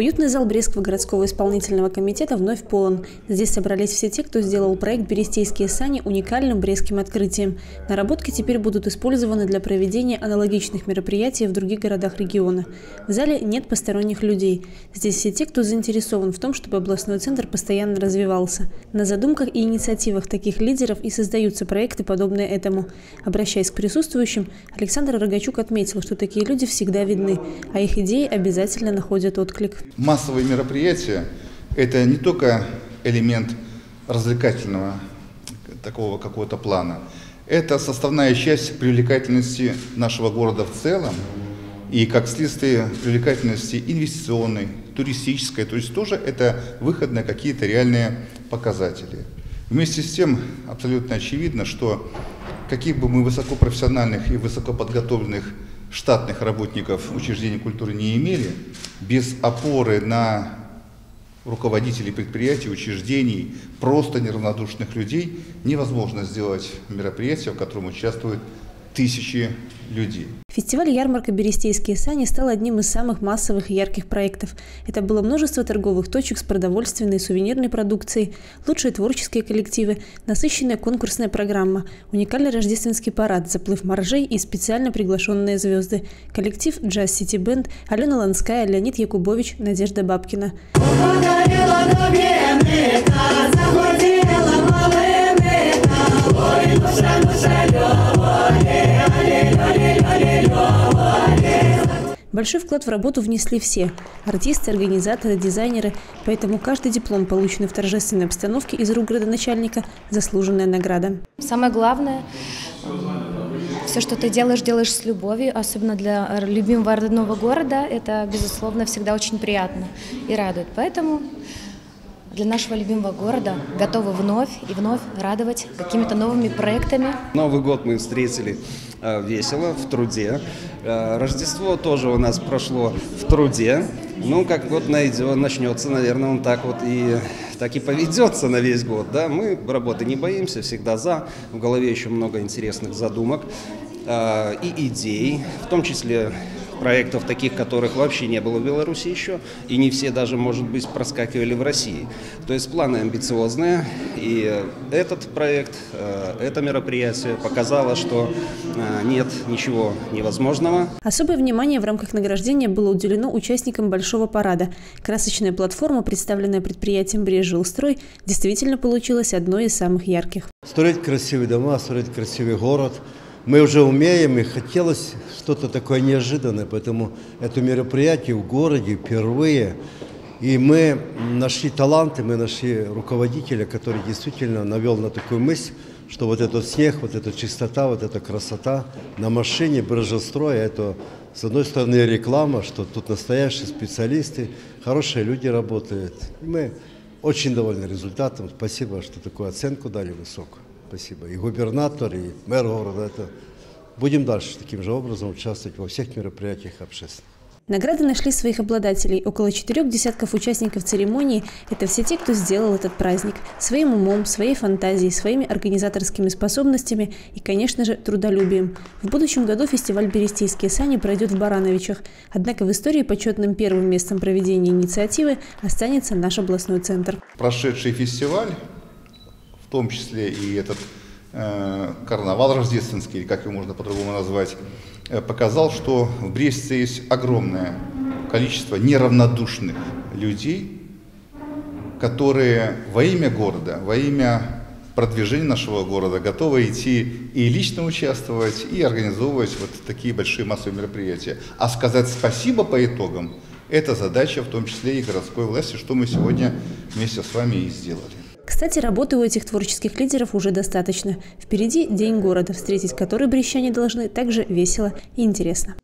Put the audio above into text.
Уютный зал Брестского городского исполнительного комитета вновь полон. Здесь собрались все те, кто сделал проект «Берестейские сани» уникальным брестским открытием. Наработки теперь будут использованы для проведения аналогичных мероприятий в других городах региона. В зале нет посторонних людей. Здесь все те, кто заинтересован в том, чтобы областной центр постоянно развивался. На задумках и инициативах таких лидеров и создаются проекты, подобные этому. Обращаясь к присутствующим, Александр Рогачук отметил, что такие люди всегда видны, а их идеи обязательно находят отклик. Массовые мероприятия – это не только элемент развлекательного такого какого-то плана. Это составная часть привлекательности нашего города в целом и, как следствие, привлекательности инвестиционной, туристической. То есть тоже это выход на какие-то реальные показатели. Вместе с тем абсолютно очевидно, что каких бы мы высокопрофессиональных и высокоподготовленных штатных работников учреждений культуры не имели, без опоры на руководителей предприятий, учреждений, просто неравнодушных людей, невозможно сделать мероприятие, в котором участвуют тысячи людей. Фестиваль «Ярмарка. Берестейские сани» стал одним из самых массовых и ярких проектов. Это было множество торговых точек с продовольственной и сувенирной продукцией, лучшие творческие коллективы, насыщенная конкурсная программа, уникальный рождественский парад, заплыв моржей и специально приглашенные звезды, коллектив «Джаз Сити Бенд», Алена Ланская, Леонид Якубович, Надежда Бабкина. Большой вклад в работу внесли все – артисты, организаторы, дизайнеры, поэтому каждый диплом, полученный в торжественной обстановке из рук градоначальника – заслуженная награда. Самое главное все, что ты делаешь, делаешь с любовью, особенно для любимого родного города, это, безусловно, всегда очень приятно и радует. Поэтому для нашего любимого города готовы вновь и вновь радовать какими-то новыми проектами. Новый год мы встретили э, весело, в труде. Э, Рождество тоже у нас прошло в труде. Ну, как год найдет, начнется, наверное, он так вот и так и поведется на весь год. Да? Мы работы не боимся, всегда за. В голове еще много интересных задумок э, и идей, в том числе проектов таких, которых вообще не было в Беларуси еще, и не все даже, может быть, проскакивали в России. То есть планы амбициозные, и этот проект, э, это мероприятие показало, что э, нет ничего невозможного. Особое внимание в рамках награждения было уделено участникам Большого парада. Красочная платформа, представленная предприятием «Брежжилстрой», действительно получилась одной из самых ярких. Строить красивые дома, строить красивый город – мы уже умеем, и хотелось что-то такое неожиданное, поэтому это мероприятие в городе впервые. И мы нашли таланты, мы нашли руководителя, который действительно навел на такую мысль, что вот этот снег, вот эта чистота, вот эта красота на машине брожестроя, это с одной стороны реклама, что тут настоящие специалисты, хорошие люди работают. И мы очень довольны результатом. Спасибо, что такую оценку дали высокую. Спасибо. И губернатор, и мэр города. Это... Будем дальше таким же образом участвовать во всех мероприятиях общественных. Награды нашли своих обладателей. Около четырех десятков участников церемонии – это все те, кто сделал этот праздник. Своим умом, своей фантазией, своими организаторскими способностями и, конечно же, трудолюбием. В будущем году фестиваль «Берестейские сани» пройдет в Барановичах. Однако в истории почетным первым местом проведения инициативы останется наш областной центр. Прошедший фестиваль в том числе и этот э, карнавал рождественский, или как его можно по-другому назвать, э, показал, что в Бресте есть огромное количество неравнодушных людей, которые во имя города, во имя продвижения нашего города готовы идти и лично участвовать, и организовывать вот такие большие массовые мероприятия. А сказать спасибо по итогам – это задача в том числе и городской власти, что мы сегодня вместе с вами и сделали. Кстати, работы у этих творческих лидеров уже достаточно. Впереди День города, встретить который брещане должны также весело и интересно.